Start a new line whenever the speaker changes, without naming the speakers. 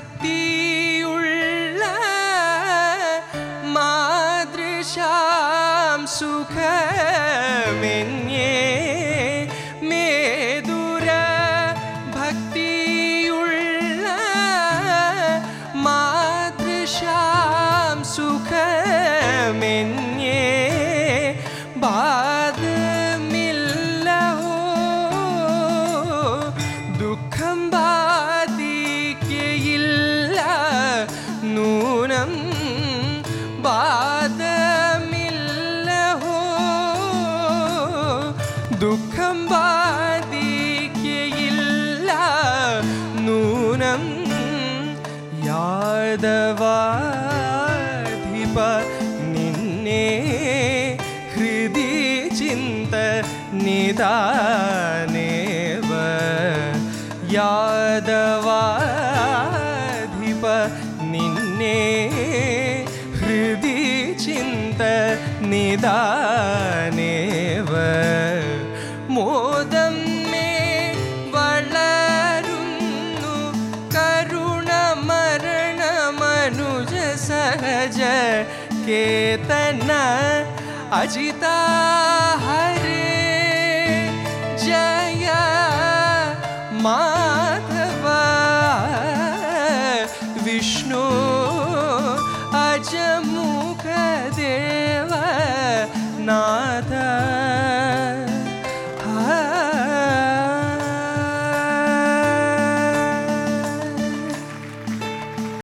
ഭക്തിയുള്ള മാതൃശാം സുഖമെന്യേ മേതുര ഭക്തിയുള്ള മാതൃശാം സുഖമെന്യേ ബാധമില്ലഹോ. ദുഃഖം ബാധിക്കയില്ല. നൂനം യാദവാധിപ നിന്നെ ഹൃദി ചിന്ത നിദാനേവ. യാദവാധിപ നിന്നെ ചിന്ത നിദാനേവ. മോദം മേ വളരുന്നു കരുണ മരണ മനുജ സഹജ കേതന അജിത ഹരേ. ജയ മാധവ